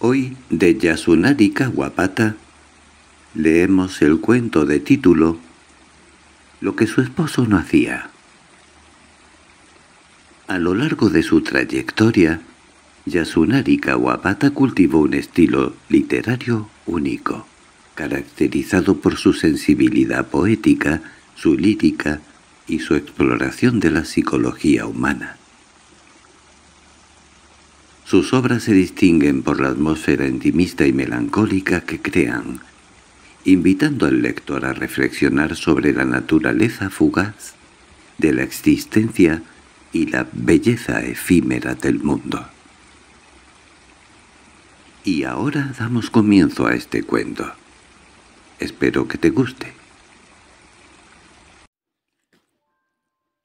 Hoy, de Yasunari Kawabata, leemos el cuento de título Lo que su esposo no hacía. A lo largo de su trayectoria, Yasunari Kawabata cultivó un estilo literario único, caracterizado por su sensibilidad poética, su lírica y su exploración de la psicología humana. Sus obras se distinguen por la atmósfera intimista y melancólica que crean, invitando al lector a reflexionar sobre la naturaleza fugaz de la existencia y la belleza efímera del mundo. Y ahora damos comienzo a este cuento. Espero que te guste.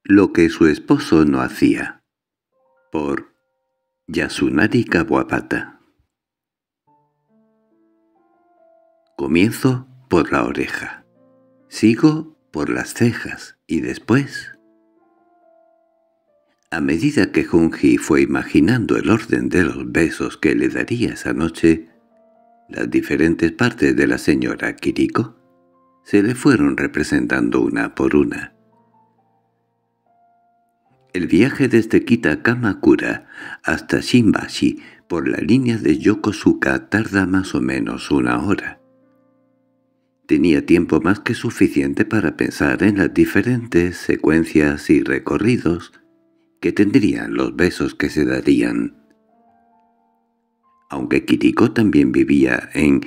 Lo que su esposo no hacía. Por Yasunari Kawabata. Comienzo por la oreja. Sigo por las cejas y después... A medida que Junji fue imaginando el orden de los besos que le daría esa noche, las diferentes partes de la señora Kiriko se le fueron representando una por una. El viaje desde Kita-Kamakura hasta Shimbashi por la línea de Yokosuka tarda más o menos una hora. Tenía tiempo más que suficiente para pensar en las diferentes secuencias y recorridos que tendrían los besos que se darían. Aunque Kiriko también vivía en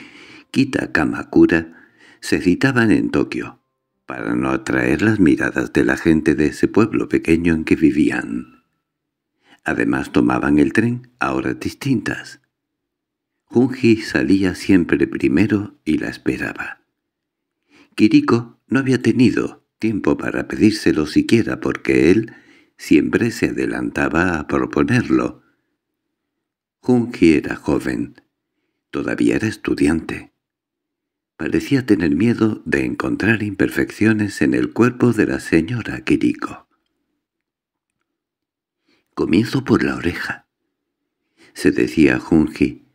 Kita-Kamakura, se citaban en Tokio para no atraer las miradas de la gente de ese pueblo pequeño en que vivían. Además tomaban el tren a horas distintas. Junji salía siempre primero y la esperaba. Kiriko no había tenido tiempo para pedírselo siquiera porque él siempre se adelantaba a proponerlo. Junji era joven, todavía era estudiante. Parecía tener miedo de encontrar imperfecciones en el cuerpo de la señora Kiriko. «Comienzo por la oreja», se decía Junji,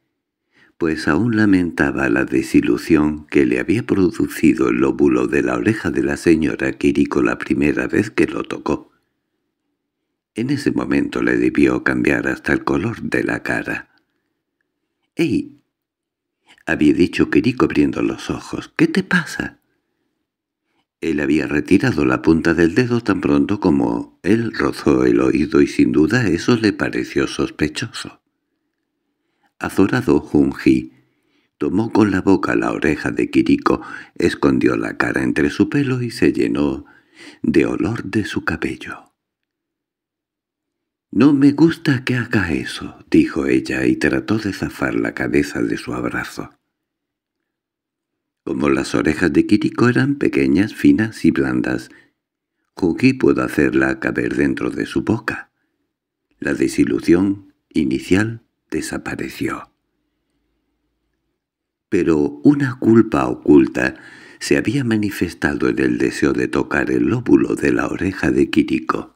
pues aún lamentaba la desilusión que le había producido el lóbulo de la oreja de la señora Kiriko la primera vez que lo tocó. En ese momento le debió cambiar hasta el color de la cara. —¡Ey! Había dicho Kiriko abriendo los ojos. —¿Qué te pasa? Él había retirado la punta del dedo tan pronto como él rozó el oído y sin duda eso le pareció sospechoso. Azorado Junji tomó con la boca la oreja de Kiriko, escondió la cara entre su pelo y se llenó de olor de su cabello. «No me gusta que haga eso», dijo ella y trató de zafar la cabeza de su abrazo. Como las orejas de Kiriko eran pequeñas, finas y blandas, Juki pudo hacerla caber dentro de su boca. La desilusión inicial desapareció. Pero una culpa oculta se había manifestado en el deseo de tocar el lóbulo de la oreja de Kiriko.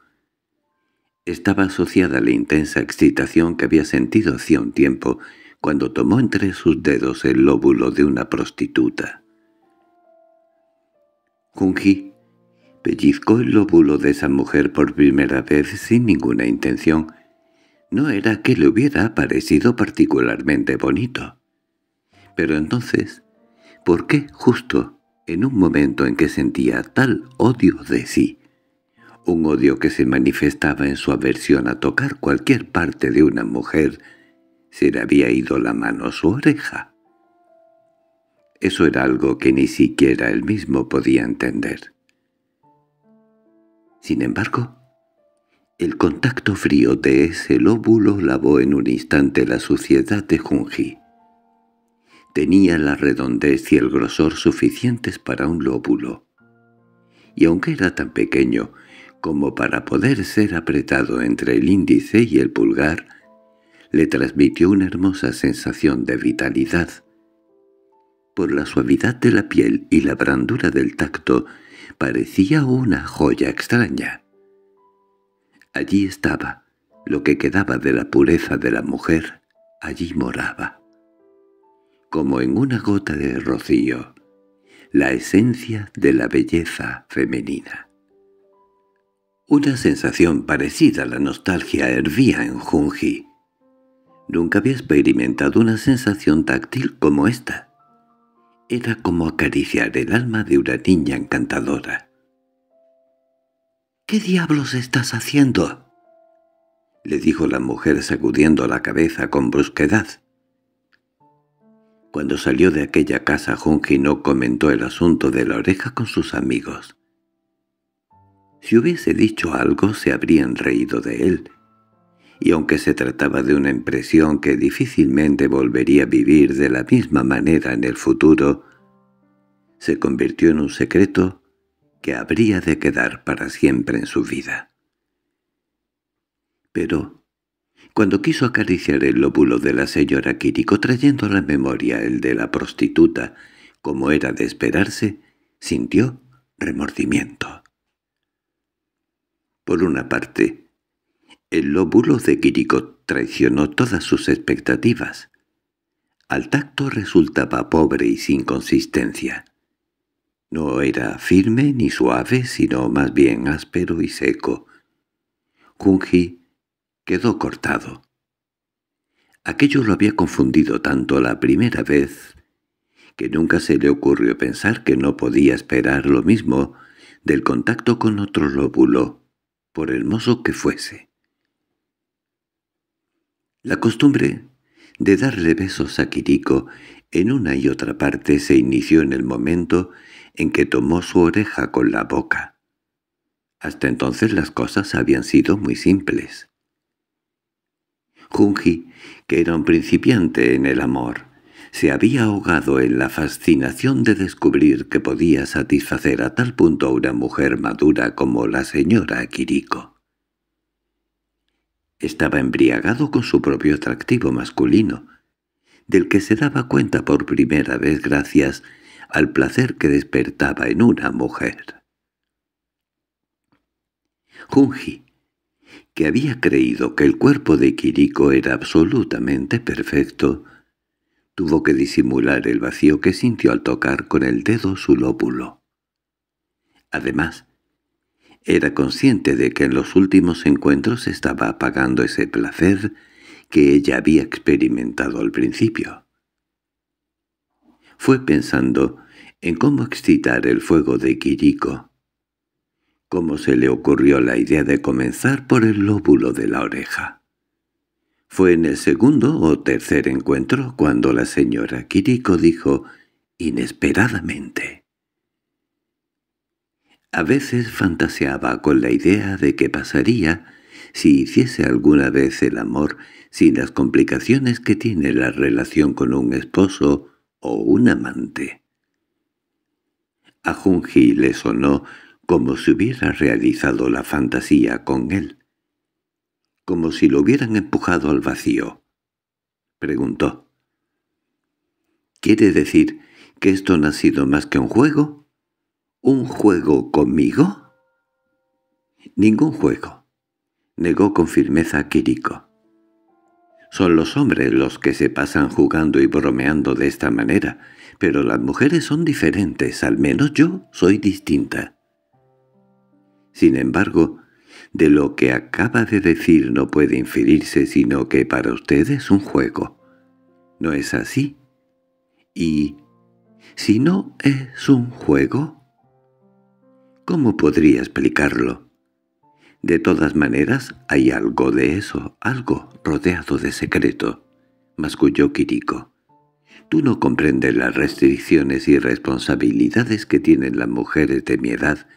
Estaba asociada a la intensa excitación que había sentido hacía un tiempo cuando tomó entre sus dedos el lóbulo de una prostituta. Junji pellizcó el lóbulo de esa mujer por primera vez sin ninguna intención. No era que le hubiera parecido particularmente bonito. Pero entonces, ¿por qué justo en un momento en que sentía tal odio de sí, un odio que se manifestaba en su aversión a tocar cualquier parte de una mujer, se le había ido la mano a su oreja. Eso era algo que ni siquiera él mismo podía entender. Sin embargo, el contacto frío de ese lóbulo lavó en un instante la suciedad de Junji. Tenía la redondez y el grosor suficientes para un lóbulo, y aunque era tan pequeño como para poder ser apretado entre el índice y el pulgar, le transmitió una hermosa sensación de vitalidad. Por la suavidad de la piel y la brandura del tacto, parecía una joya extraña. Allí estaba, lo que quedaba de la pureza de la mujer, allí moraba. como en una gota de rocío, la esencia de la belleza femenina. Una sensación parecida a la nostalgia hervía en Junji. Nunca había experimentado una sensación táctil como esta. Era como acariciar el alma de una niña encantadora. —¿Qué diablos estás haciendo? —le dijo la mujer sacudiendo la cabeza con brusquedad. Cuando salió de aquella casa Junji no comentó el asunto de la oreja con sus amigos. Si hubiese dicho algo se habrían reído de él, y aunque se trataba de una impresión que difícilmente volvería a vivir de la misma manera en el futuro, se convirtió en un secreto que habría de quedar para siempre en su vida. Pero, cuando quiso acariciar el lóbulo de la señora Kiriko trayendo a la memoria el de la prostituta, como era de esperarse, sintió remordimiento. Por una parte, el lóbulo de Kiriko traicionó todas sus expectativas. Al tacto resultaba pobre y sin consistencia. No era firme ni suave, sino más bien áspero y seco. Junji quedó cortado. Aquello lo había confundido tanto la primera vez que nunca se le ocurrió pensar que no podía esperar lo mismo del contacto con otro lóbulo por hermoso que fuese. La costumbre de darle besos a Kiriko en una y otra parte se inició en el momento en que tomó su oreja con la boca. Hasta entonces las cosas habían sido muy simples. Junji, que era un principiante en el amor, se había ahogado en la fascinación de descubrir que podía satisfacer a tal punto a una mujer madura como la señora Kiriko. Estaba embriagado con su propio atractivo masculino, del que se daba cuenta por primera vez gracias al placer que despertaba en una mujer. Junji, que había creído que el cuerpo de Kiriko era absolutamente perfecto, Tuvo que disimular el vacío que sintió al tocar con el dedo su lóbulo. Además, era consciente de que en los últimos encuentros estaba apagando ese placer que ella había experimentado al principio. Fue pensando en cómo excitar el fuego de Kiriko, cómo se le ocurrió la idea de comenzar por el lóbulo de la oreja. Fue en el segundo o tercer encuentro cuando la señora Kiriko dijo inesperadamente. A veces fantaseaba con la idea de qué pasaría si hiciese alguna vez el amor sin las complicaciones que tiene la relación con un esposo o un amante. A Junji le sonó como si hubiera realizado la fantasía con él como si lo hubieran empujado al vacío. Preguntó. —¿Quiere decir que esto no ha sido más que un juego? ¿Un juego conmigo? —Ningún juego —negó con firmeza Kiriko. Son los hombres los que se pasan jugando y bromeando de esta manera, pero las mujeres son diferentes, al menos yo soy distinta. Sin embargo, de lo que acaba de decir no puede inferirse sino que para usted es un juego. ¿No es así? Y si no es un juego, ¿cómo podría explicarlo? De todas maneras, hay algo de eso, algo rodeado de secreto, masculló Kiriko. Tú no comprendes las restricciones y responsabilidades que tienen las mujeres de mi edad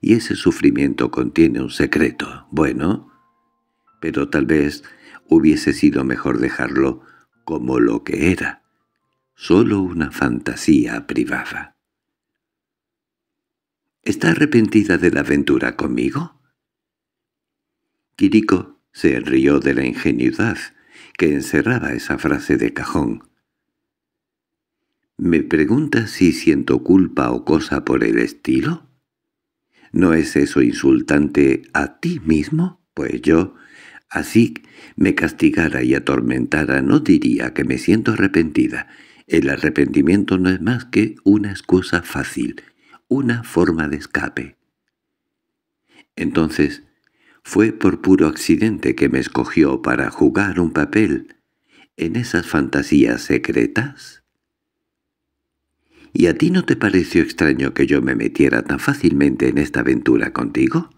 y ese sufrimiento contiene un secreto. Bueno, pero tal vez hubiese sido mejor dejarlo como lo que era, solo una fantasía privada. ¿Está arrepentida de la aventura conmigo? Kiriko se rió de la ingenuidad que encerraba esa frase de cajón. ¿Me pregunta si siento culpa o cosa por el estilo? ¿No es eso insultante a ti mismo? Pues yo, así me castigara y atormentara, no diría que me siento arrepentida. El arrepentimiento no es más que una excusa fácil, una forma de escape. Entonces, fue por puro accidente que me escogió para jugar un papel en esas fantasías secretas. ¿Y a ti no te pareció extraño que yo me metiera tan fácilmente en esta aventura contigo?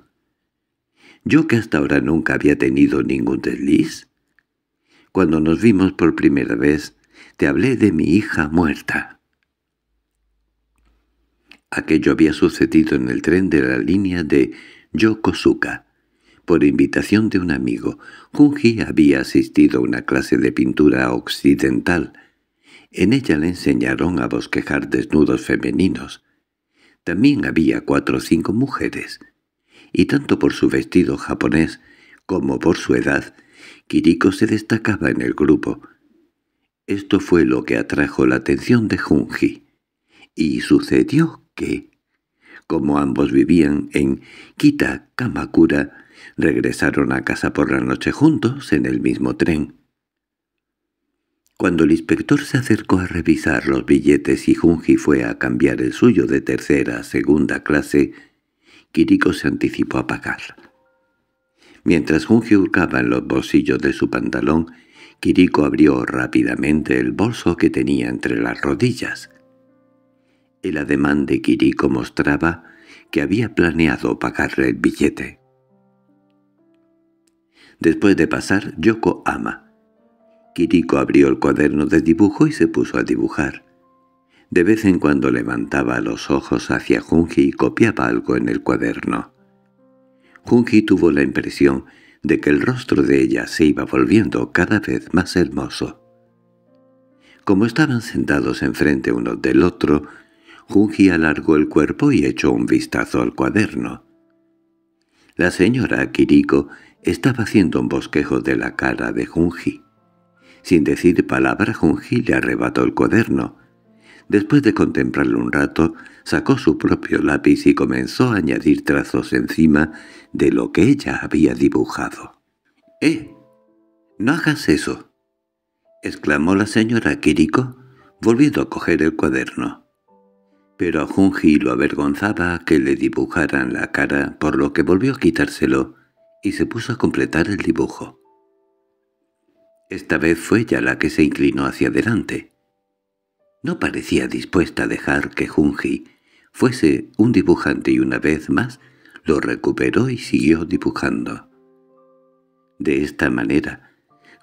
Yo que hasta ahora nunca había tenido ningún desliz. Cuando nos vimos por primera vez, te hablé de mi hija muerta. Aquello había sucedido en el tren de la línea de Yokosuka. Por invitación de un amigo, Junji había asistido a una clase de pintura occidental, en ella le enseñaron a bosquejar desnudos femeninos. También había cuatro o cinco mujeres, y tanto por su vestido japonés como por su edad, Kiriko se destacaba en el grupo. Esto fue lo que atrajo la atención de Junji. Y sucedió que, como ambos vivían en Kita Kamakura, regresaron a casa por la noche juntos en el mismo tren. Cuando el inspector se acercó a revisar los billetes y Junji fue a cambiar el suyo de tercera a segunda clase, Kiriko se anticipó a pagar. Mientras Junji hurgaba en los bolsillos de su pantalón, Kiriko abrió rápidamente el bolso que tenía entre las rodillas. El ademán de Kiriko mostraba que había planeado pagarle el billete. Después de pasar, Yoko ama Kiriko abrió el cuaderno de dibujo y se puso a dibujar. De vez en cuando levantaba los ojos hacia Junji y copiaba algo en el cuaderno. Junji tuvo la impresión de que el rostro de ella se iba volviendo cada vez más hermoso. Como estaban sentados enfrente uno del otro, Junji alargó el cuerpo y echó un vistazo al cuaderno. La señora Kiriko estaba haciendo un bosquejo de la cara de Junji. Sin decir palabra, Junji le arrebató el cuaderno. Después de contemplarlo un rato, sacó su propio lápiz y comenzó a añadir trazos encima de lo que ella había dibujado. —¡Eh! ¡No hagas eso! —exclamó la señora Kiriko, volviendo a coger el cuaderno. Pero a Junji lo avergonzaba que le dibujaran la cara, por lo que volvió a quitárselo y se puso a completar el dibujo. Esta vez fue ella la que se inclinó hacia adelante. No parecía dispuesta a dejar que Junji fuese un dibujante y una vez más lo recuperó y siguió dibujando. De esta manera,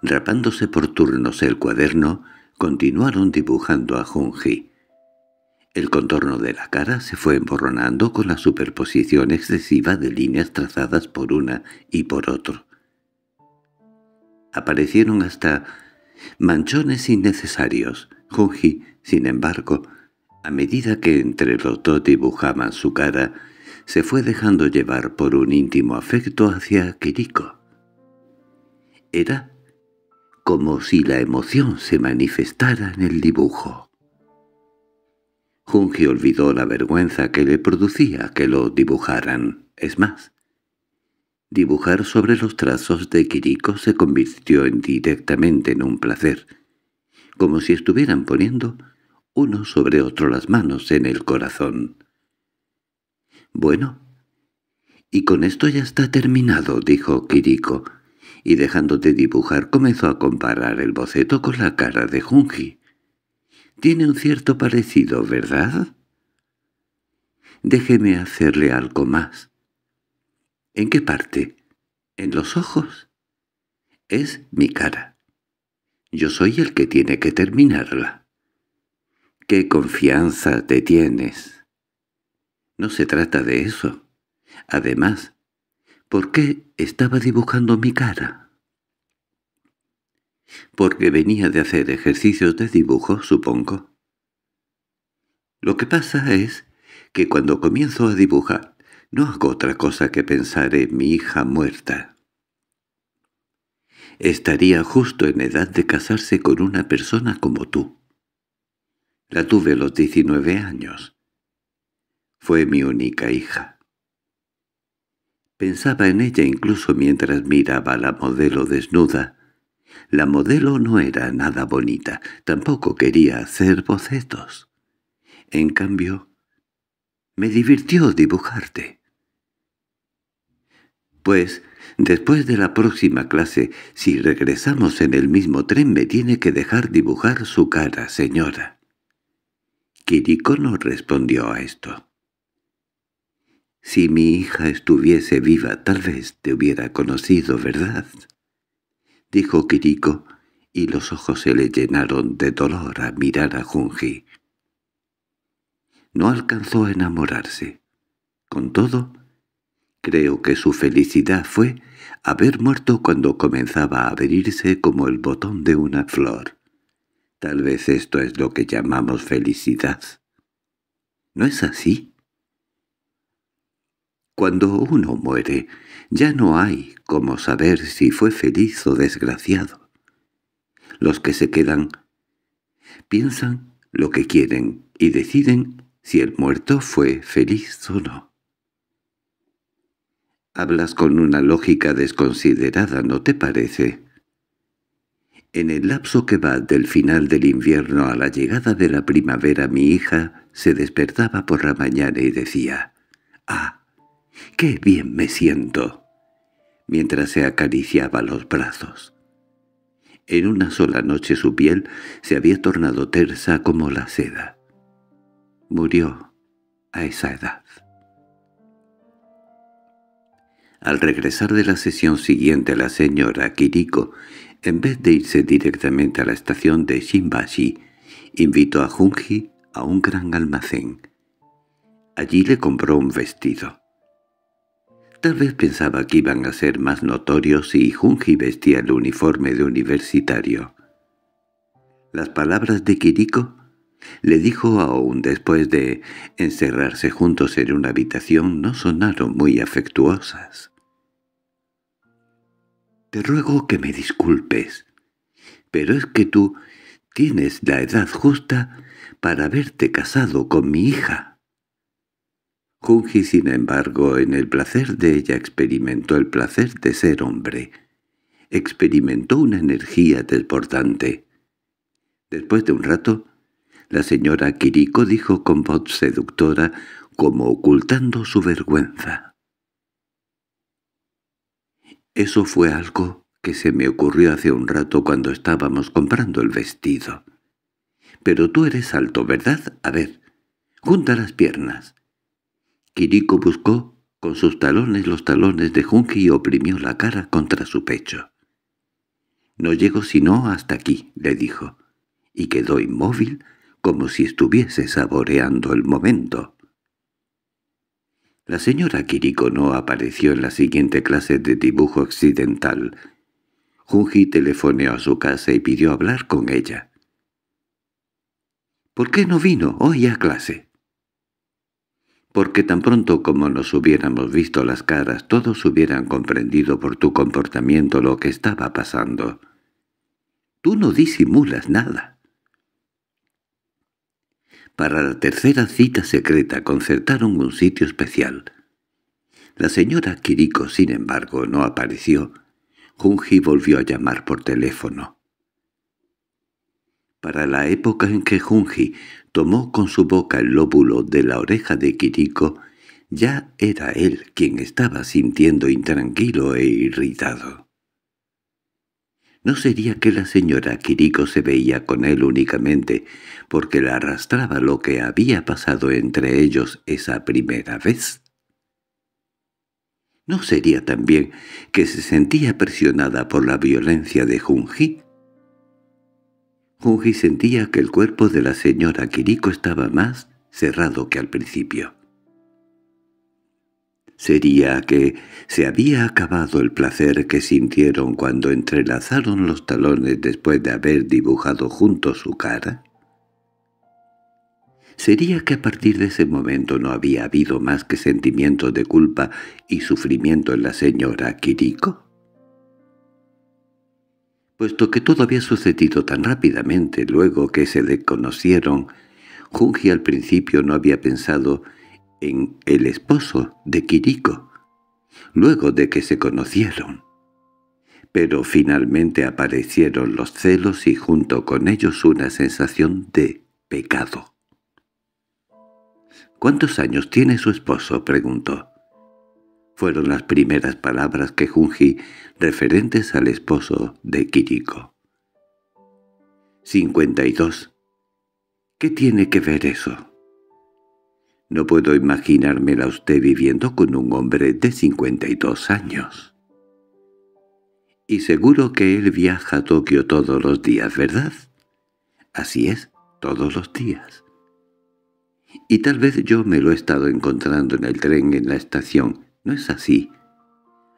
rapándose por turnos el cuaderno, continuaron dibujando a Junji. El contorno de la cara se fue emborronando con la superposición excesiva de líneas trazadas por una y por otro. Aparecieron hasta manchones innecesarios. Junji, sin embargo, a medida que entre los dos dibujaban su cara, se fue dejando llevar por un íntimo afecto hacia Kiriko. Era como si la emoción se manifestara en el dibujo. Junji olvidó la vergüenza que le producía que lo dibujaran. Es más, Dibujar sobre los trazos de Kiriko se convirtió en directamente en un placer, como si estuvieran poniendo uno sobre otro las manos en el corazón. «Bueno, y con esto ya está terminado», dijo Kiriko, y dejando de dibujar comenzó a comparar el boceto con la cara de Junji. «Tiene un cierto parecido, ¿verdad?» «Déjeme hacerle algo más». ¿En qué parte? ¿En los ojos? Es mi cara. Yo soy el que tiene que terminarla. ¿Qué confianza te tienes? No se trata de eso. Además, ¿por qué estaba dibujando mi cara? Porque venía de hacer ejercicios de dibujo, supongo. Lo que pasa es que cuando comienzo a dibujar no hago otra cosa que pensar en mi hija muerta. Estaría justo en edad de casarse con una persona como tú. La tuve a los diecinueve años. Fue mi única hija. Pensaba en ella incluso mientras miraba a la modelo desnuda, La modelo no era nada bonita, tampoco quería hacer bocetos. En cambio, me divirtió dibujarte. Pues, después de la próxima clase, si regresamos en el mismo tren me tiene que dejar dibujar su cara, señora. Kiriko no respondió a esto. Si mi hija estuviese viva tal vez te hubiera conocido, ¿verdad? Dijo Kiriko, y los ojos se le llenaron de dolor a mirar a Junji. No alcanzó a enamorarse. Con todo, creo que su felicidad fue haber muerto cuando comenzaba a abrirse como el botón de una flor. Tal vez esto es lo que llamamos felicidad. ¿No es así? Cuando uno muere, ya no hay como saber si fue feliz o desgraciado. Los que se quedan piensan lo que quieren y deciden si el muerto fue feliz o no. Hablas con una lógica desconsiderada, ¿no te parece? En el lapso que va del final del invierno a la llegada de la primavera mi hija se despertaba por la mañana y decía, «¡Ah!, ¡Qué bien me siento! mientras se acariciaba los brazos. En una sola noche su piel se había tornado tersa como la seda. Murió a esa edad. Al regresar de la sesión siguiente la señora Kiriko, en vez de irse directamente a la estación de Shimbashi, invitó a Junji a un gran almacén. Allí le compró un vestido. Tal vez pensaba que iban a ser más notorios si Junji vestía el uniforme de universitario. Las palabras de Kiriko le dijo aún después de encerrarse juntos en una habitación no sonaron muy afectuosas. «Te ruego que me disculpes, pero es que tú tienes la edad justa para haberte casado con mi hija». Junji, sin embargo, en el placer de ella experimentó el placer de ser hombre. Experimentó una energía desbordante. Después de un rato, la señora Kiriko dijo con voz seductora, como ocultando su vergüenza. Eso fue algo que se me ocurrió hace un rato cuando estábamos comprando el vestido. Pero tú eres alto, ¿verdad? A ver, junta las piernas. Kiriko buscó con sus talones los talones de Junji y oprimió la cara contra su pecho. «No llego sino hasta aquí», le dijo, y quedó inmóvil como si estuviese saboreando el momento. La señora Kiriko no apareció en la siguiente clase de dibujo occidental. Junji telefoneó a su casa y pidió hablar con ella. «¿Por qué no vino hoy a clase?» Porque tan pronto como nos hubiéramos visto las caras todos hubieran comprendido por tu comportamiento lo que estaba pasando. Tú no disimulas nada. Para la tercera cita secreta concertaron un sitio especial. La señora Kiriko, sin embargo, no apareció. Junji volvió a llamar por teléfono. Para la época en que Junji tomó con su boca el lóbulo de la oreja de Kiriko, ya era él quien estaba sintiendo intranquilo e irritado. ¿No sería que la señora Kiriko se veía con él únicamente porque la arrastraba lo que había pasado entre ellos esa primera vez? ¿No sería también que se sentía presionada por la violencia de Junji? Junji sentía que el cuerpo de la señora Kiriko estaba más cerrado que al principio. ¿Sería que se había acabado el placer que sintieron cuando entrelazaron los talones después de haber dibujado juntos su cara? ¿Sería que a partir de ese momento no había habido más que sentimientos de culpa y sufrimiento en la señora Kiriko? Puesto que todo había sucedido tan rápidamente luego que se desconocieron, Junji al principio no había pensado en el esposo de Kiriko, luego de que se conocieron. Pero finalmente aparecieron los celos y junto con ellos una sensación de pecado. —¿Cuántos años tiene su esposo? —preguntó. Fueron las primeras palabras que Junji referentes al esposo de Kiriko. —Cincuenta y dos. ¿Qué tiene que ver eso? No puedo imaginármela usted viviendo con un hombre de cincuenta y dos años. Y seguro que él viaja a Tokio todos los días, ¿verdad? Así es, todos los días. Y tal vez yo me lo he estado encontrando en el tren en la estación. ¿No es así?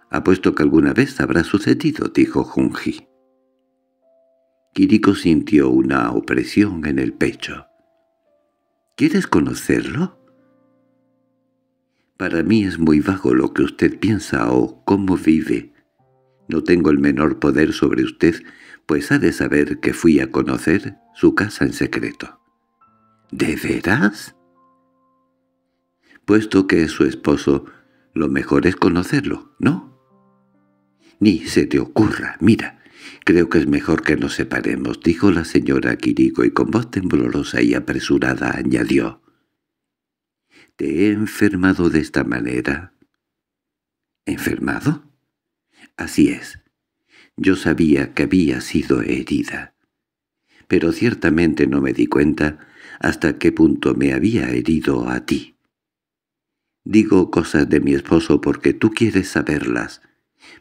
Apuesto que alguna vez habrá sucedido, dijo Junji. Kiriko sintió una opresión en el pecho. ¿Quieres conocerlo? Para mí es muy vago lo que usted piensa o cómo vive. No tengo el menor poder sobre usted, pues ha de saber que fui a conocer su casa en secreto. ¿De veras? Puesto que es su esposo, lo mejor es conocerlo, ¿no? Ni se te ocurra, mira, creo que es mejor que nos separemos, dijo la señora Quirico y con voz temblorosa y apresurada añadió. ¿Te he enfermado de esta manera? ¿Enfermado? Así es. Yo sabía que había sido herida. Pero ciertamente no me di cuenta hasta qué punto me había herido a ti. Digo cosas de mi esposo porque tú quieres saberlas,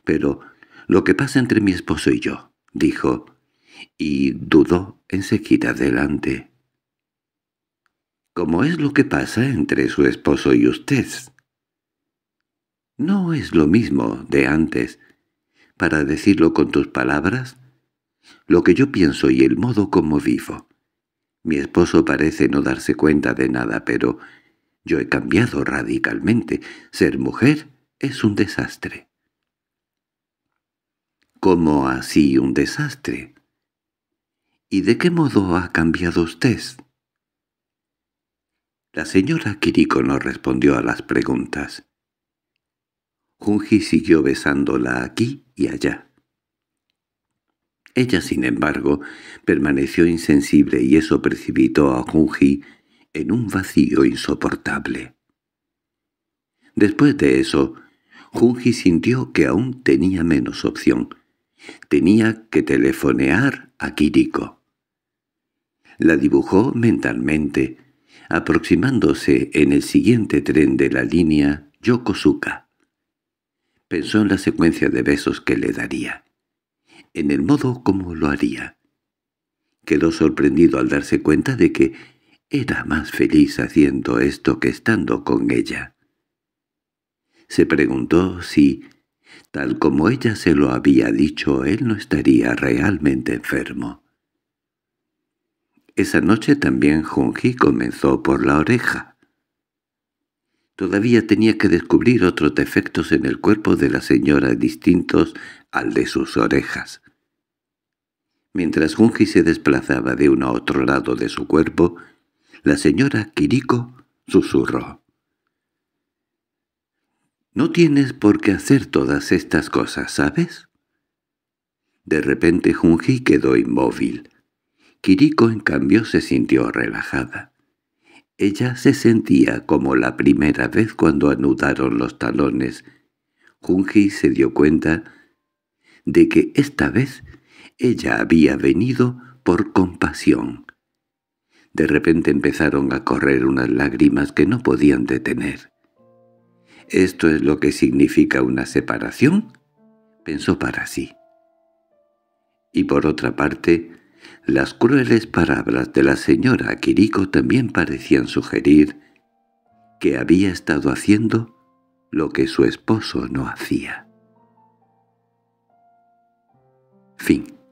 pero lo que pasa entre mi esposo y yo, dijo, y dudó en seguir adelante. ¿Cómo es lo que pasa entre su esposo y usted. No es lo mismo de antes. Para decirlo con tus palabras, lo que yo pienso y el modo como vivo. Mi esposo parece no darse cuenta de nada, pero yo he cambiado radicalmente. Ser mujer es un desastre. ¿Cómo así un desastre? ¿Y de qué modo ha cambiado usted? La señora Kiriko no respondió a las preguntas. Junji siguió besándola aquí y allá. Ella, sin embargo, permaneció insensible y eso precipitó a Junji en un vacío insoportable. Después de eso, Junji sintió que aún tenía menos opción. Tenía que telefonear a Kiriko. La dibujó mentalmente, aproximándose en el siguiente tren de la línea Yokosuka. Pensó en la secuencia de besos que le daría, en el modo como lo haría. Quedó sorprendido al darse cuenta de que era más feliz haciendo esto que estando con ella. Se preguntó si, tal como ella se lo había dicho, él no estaría realmente enfermo. Esa noche también Junji comenzó por la oreja. Todavía tenía que descubrir otros defectos en el cuerpo de la señora distintos al de sus orejas. Mientras Junji se desplazaba de uno a otro lado de su cuerpo, la señora Kiriko susurró. «No tienes por qué hacer todas estas cosas, ¿sabes?» De repente Junji quedó inmóvil. Kiriko, en cambio, se sintió relajada. Ella se sentía como la primera vez cuando anudaron los talones. Junji se dio cuenta de que esta vez ella había venido por compasión. De repente empezaron a correr unas lágrimas que no podían detener. ¿Esto es lo que significa una separación? pensó para sí. Y por otra parte, las crueles palabras de la señora Kiriko también parecían sugerir que había estado haciendo lo que su esposo no hacía. Fin